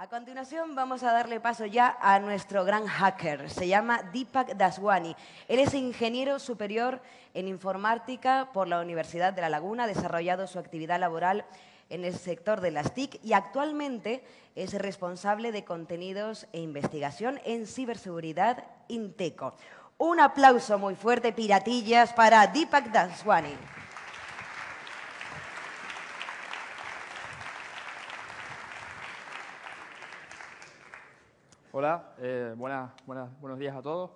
A continuación vamos a darle paso ya a nuestro gran hacker. Se llama Deepak Daswani. Él es ingeniero superior en informática por la Universidad de La Laguna, ha desarrollado su actividad laboral en el sector de las TIC y actualmente es responsable de contenidos e investigación en ciberseguridad Inteco. Un aplauso muy fuerte, piratillas, para Deepak Daswani. Hola, eh, buenas, buenos días a todos.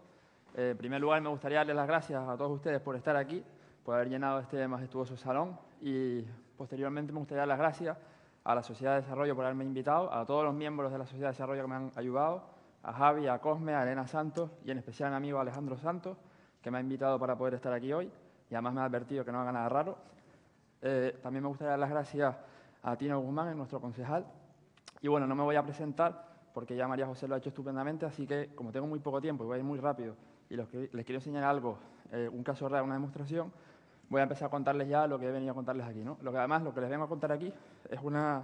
Eh, en primer lugar, me gustaría darles las gracias a todos ustedes por estar aquí, por haber llenado este majestuoso salón y posteriormente me gustaría dar las gracias a la Sociedad de Desarrollo por haberme invitado, a todos los miembros de la Sociedad de Desarrollo que me han ayudado, a Javi, a Cosme, a Elena Santos y en especial a mi amigo Alejandro Santos, que me ha invitado para poder estar aquí hoy y además me ha advertido que no haga nada raro. Eh, también me gustaría dar las gracias a Tino Guzmán, nuestro concejal. Y bueno, no me voy a presentar porque ya María José lo ha hecho estupendamente, así que como tengo muy poco tiempo y voy a ir muy rápido y les quiero enseñar algo, eh, un caso real, una demostración, voy a empezar a contarles ya lo que he venido a contarles aquí. ¿no? Lo que además, lo que les vengo a contar aquí es una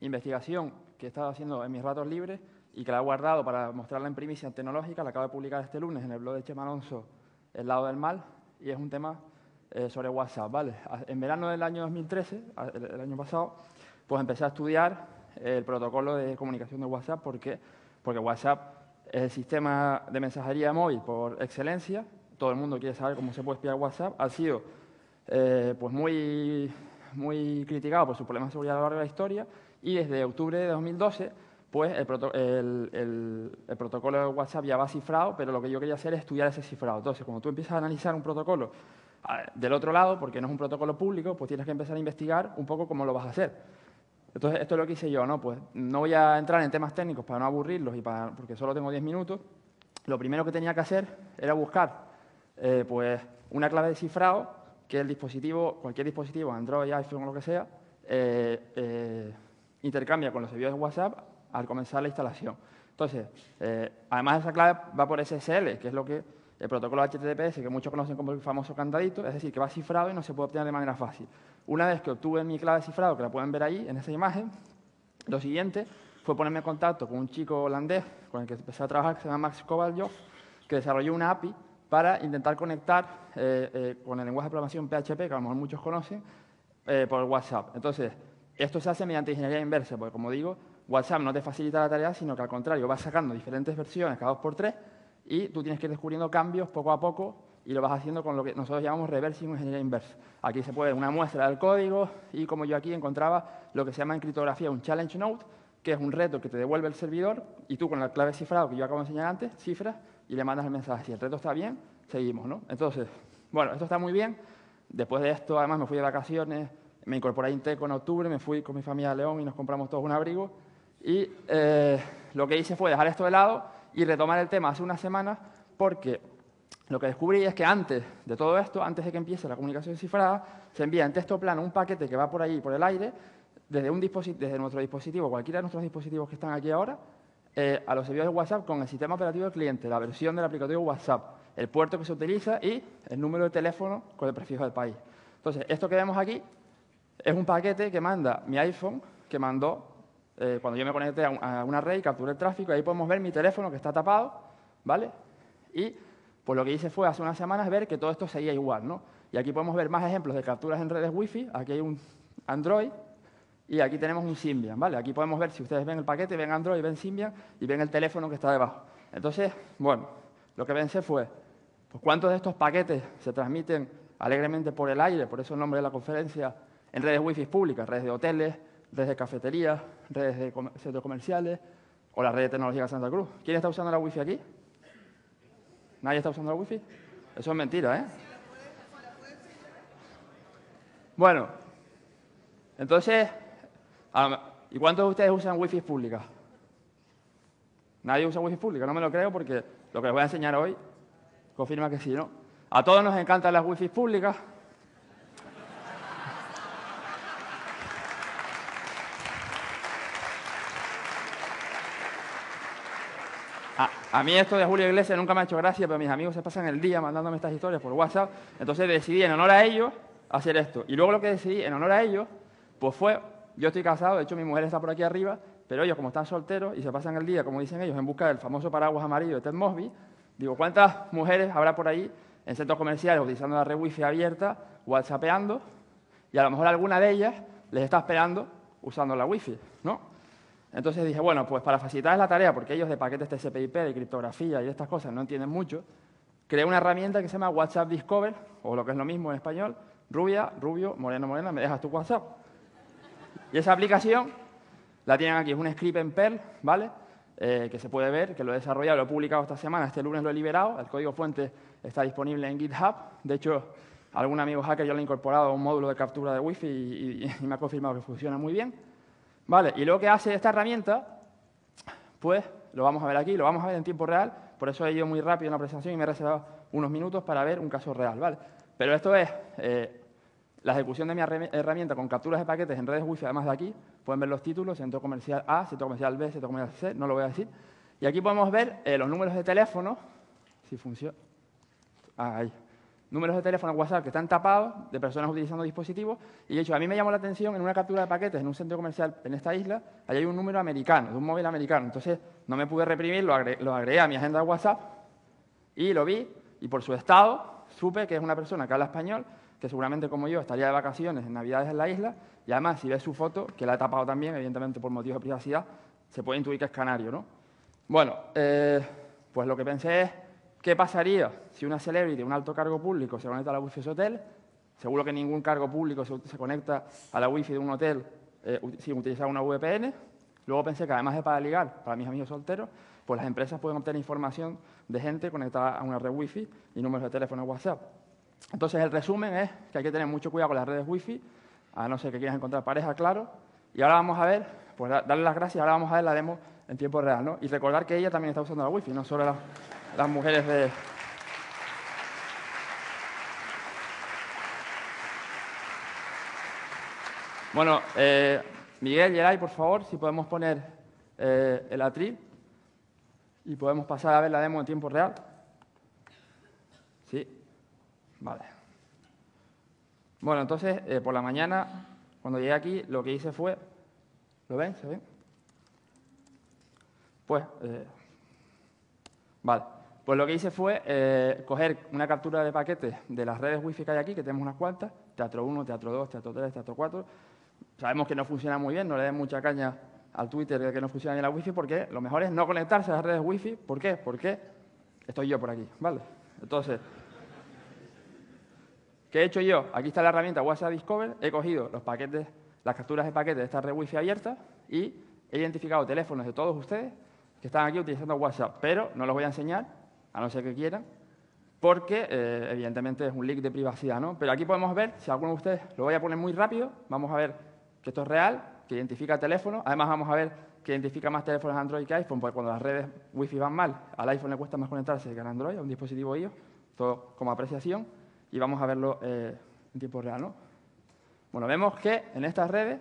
investigación que he estado haciendo en mis ratos libres y que la he guardado para mostrarla en primicia tecnológica, la acabo de publicar este lunes en el blog de Chema Alonso, El lado del mal, y es un tema eh, sobre WhatsApp. ¿vale? En verano del año 2013, el año pasado, pues empecé a estudiar el protocolo de comunicación de WhatsApp. Porque WhatsApp es el sistema de mensajería móvil por excelencia. Todo el mundo quiere saber cómo se puede espiar WhatsApp. Ha sido eh, pues muy, criticado por su problema de seguridad a lo largo de la historia y desde octubre de 2012 pues el, el, protocolo de WhatsApp ya va cifrado, pero lo que yo quería hacer es estudiar ese cifrado. Entonces, cuando tú empiezas a analizar un protocolo del otro lado, porque no es un protocolo público, pues tienes que empezar a investigar un poco cómo lo vas a hacer. Entonces, esto es lo que hice yo, ¿no? Pues no voy a entrar en temas técnicos para no aburrirlos y para, porque solo tengo 10 minutos. Lo primero que tenía que hacer era buscar eh, pues, una clave de cifrado que el dispositivo, cualquier dispositivo, Android, iPhone o lo que sea, eh, eh, intercambia con los servidores de WhatsApp al comenzar la instalación. Entonces, además esa clave va por SSL, que es lo que el protocolo HTTPS, que muchos conocen como el famoso candadito, es decir, que va cifrado y no se puede obtener de manera fácil. Una vez que obtuve mi clave cifrado, que la pueden ver ahí en esa imagen, lo siguiente fue ponerme en contacto con un chico holandés con el que empecé a trabajar, que se llama Max Kovaljov, que desarrolló una API para intentar conectar eh, eh, con el lenguaje de programación PHP, que a lo mejor muchos conocen, eh, por WhatsApp. Entonces, esto se hace mediante ingeniería inversa, porque como digo, WhatsApp no te facilita la tarea, sino que al contrario, va sacando diferentes versiones cada dos por tres y tú tienes que ir descubriendo cambios poco a poco y lo vas haciendo con lo que nosotros llamamos reversing ingeniería inversa. Aquí se puede una muestra del código y como yo aquí encontraba lo que se llama en criptografía un challenge node, que es un reto que te devuelve el servidor y tú con la clave cifrado que yo acabo de enseñar antes, cifras y le mandas el mensaje. Si el reto está bien, seguimos, ¿no? Entonces, bueno, esto está muy bien. Después de esto, además, me fui de vacaciones, me incorporé a Inteco en octubre, me fui con mi familia a León y nos compramos todos un abrigo. Y eh, lo que hice fue dejar esto de lado y retomar el tema hace unas semanas porque lo que descubrí es que antes de todo esto, antes de que empiece la comunicación cifrada, se envía en texto plano un paquete que va por ahí, por el aire, desde, un desde nuestro dispositivo, cualquiera de nuestros dispositivos que están aquí ahora, eh, a los servidores de WhatsApp con el sistema operativo del cliente, la versión del aplicativo WhatsApp, el puerto que se utiliza y el número de teléfono con el prefijo del país. Entonces, esto que vemos aquí es un paquete que manda mi iPhone, que mandó eh, cuando yo me conecté a, una red y capturé el tráfico, ahí podemos ver mi teléfono que está tapado, ¿vale? Y pues lo que hice fue hace unas semanas ver que todo esto seguía igual, ¿no? Y aquí podemos ver más ejemplos de capturas en redes Wi-Fi. Aquí hay un Android y aquí tenemos un Symbian, ¿vale? Aquí podemos ver, si ustedes ven el paquete, ven Android, ven Symbian y ven el teléfono que está debajo. Entonces, bueno, lo que pensé fue, pues ¿cuántos de estos paquetes se transmiten alegremente por el aire? Por eso el nombre de la conferencia, en redes Wi-Fi públicas, redes de hoteles, redes de cafeterías, redes de centros comerciales o la red de tecnología Santa Cruz. ¿Quién está usando la wifi aquí? ¿Nadie está usando la wifi? Eso es mentira, ¿eh? Bueno, entonces, ¿y cuántos de ustedes usan wifi pública? Nadie usa wifi pública, no me lo creo porque lo que les voy a enseñar hoy confirma que sí, ¿no? A todos nos encantan las wifi públicas, A mí esto de Julio Iglesias nunca me ha hecho gracia, pero mis amigos se pasan el día mandándome estas historias por WhatsApp. Entonces decidí en honor a ellos hacer esto. Y luego lo que decidí en honor a ellos, pues fue, yo estoy casado, de hecho mi mujer está por aquí arriba, pero ellos como están solteros y se pasan el día, como dicen ellos, en busca del famoso paraguas amarillo de Ted Mosby, digo, ¿cuántas mujeres habrá por ahí en centros comerciales utilizando la red wifi abierta, whatsappeando, y a lo mejor alguna de ellas les está esperando usando la wifi, ¿no? Entonces dije, bueno, pues para facilitar la tarea, porque ellos de paquetes TCP/IP, de criptografía y de estas cosas no entienden mucho, creé una herramienta que se llama WhatsApp Discover, o lo que es lo mismo en español, rubia, rubio, moreno, morena, me dejas tu WhatsApp. Y esa aplicación la tienen aquí, es un script en Perl, ¿vale? Eh, que se puede ver, que lo he desarrollado, lo he publicado esta semana, este lunes lo he liberado, el código fuente está disponible en GitHub. De hecho, algún amigo hacker yo lo he incorporado a un módulo de captura de Wi-Fi y, me ha confirmado que funciona muy bien. Vale, y lo que hace esta herramienta, pues lo vamos a ver aquí, lo vamos a ver en tiempo real, por eso he ido muy rápido en la presentación y me he reservado unos minutos para ver un caso real, ¿vale? Pero esto es eh, la ejecución de mi herramienta con capturas de paquetes en redes Wi-Fi, además de aquí, pueden ver los títulos, centro comercial A, centro comercial B, centro comercial C, no lo voy a decir. Y aquí podemos ver eh, los números de teléfono, si funciona. Ah, ahí. Números de teléfono WhatsApp que están tapados de personas utilizando dispositivos. Y de hecho, a mí me llamó la atención en una captura de paquetes en un centro comercial en esta isla, ahí hay un número americano, de un móvil americano. Entonces, no me pude reprimir, lo lo agregué a mi agenda de WhatsApp y lo vi. Y por su estado, supe que es una persona que habla español que seguramente como yo estaría de vacaciones en Navidades en la isla, y además si ves su foto, que la he tapado también, evidentemente por motivos de privacidad, se puede intuir que es canario, ¿no? Bueno, eh, pues lo que pensé es, ¿qué pasaría si una celebrity, un alto cargo público, se conecta a la wifi de su hotel? Seguro que ningún cargo público se, conecta a la wifi de un hotel eh, sin utilizar una VPN. Luego pensé que además de para ligar, para mis amigos solteros, pues las empresas pueden obtener información de gente conectada a una red wifi y números de teléfono WhatsApp. Entonces, el resumen es que hay que tener mucho cuidado con las redes Wi-Fi, a no ser que quieras encontrar pareja, claro. Y ahora vamos a ver, pues darle las gracias, ahora vamos a ver la demo en tiempo real, ¿no? Y recordar que ella también está usando la Wi-Fi, no solo las, mujeres de... Bueno, eh, Miguel, Geray, por favor, si podemos poner eh, el atril y podemos pasar a ver la demo en tiempo real. Sí. Vale. Bueno, entonces, eh, por la mañana, cuando llegué aquí, lo que hice fue... ¿Lo ven? ¿Se ven? Pues, eh, vale. Pues lo que hice fue eh, coger una captura de paquetes de las redes Wi-Fi que hay aquí, que tenemos unas cuantas, Teatro 1, Teatro 2, Teatro 3, Teatro 4. Sabemos que no funciona muy bien, no le den mucha caña al Twitter de que no funciona bien la Wi-Fi, porque lo mejor es no conectarse a las redes Wi-Fi. ¿Por qué? Porque estoy yo por aquí, ¿vale? Entonces, ¿Qué he hecho yo? Aquí está la herramienta WhatsApp Discover. He cogido los paquetes, las capturas de paquetes de esta red Wi-Fi abierta y he identificado teléfonos de todos ustedes que están aquí utilizando WhatsApp. Pero no los voy a enseñar, a no ser que quieran, porque eh, evidentemente es un link de privacidad. ¿no? Pero aquí podemos ver, si alguno de ustedes lo voy a poner muy rápido, vamos a ver que esto es real, que identifica teléfonos. Además vamos a ver que identifica más teléfonos Android que iPhone, porque cuando las redes Wi-Fi van mal, al iPhone le cuesta más conectarse que al Android, a un dispositivo iOS, todo como apreciación y vamos a verlo eh, en tiempo real. ¿no? Bueno, vemos que en estas redes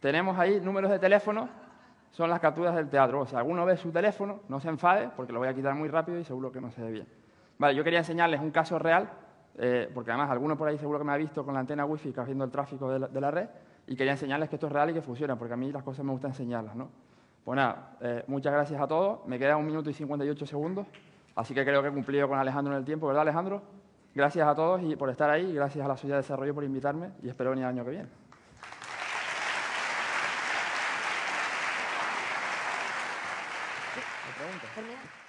tenemos ahí números de teléfono, son las capturas del teatro. O sea, alguno ve su teléfono, no se enfade, porque lo voy a quitar muy rápido y seguro que no se ve bien. Vale, yo quería enseñarles un caso real, eh, porque además alguno por ahí seguro que me ha visto con la antena wifi cogiendo el tráfico de la, red, y quería enseñarles que esto es real y que funciona, porque a mí las cosas me gusta enseñarlas. ¿no? Pues nada, eh, muchas gracias a todos. Me queda un minuto y 58 segundos, así que creo que he cumplido con Alejandro en el tiempo, ¿verdad, Alejandro? Gracias a todos y por estar ahí, gracias a la Sociedad de Desarrollo por invitarme y espero venir el año que viene. 好。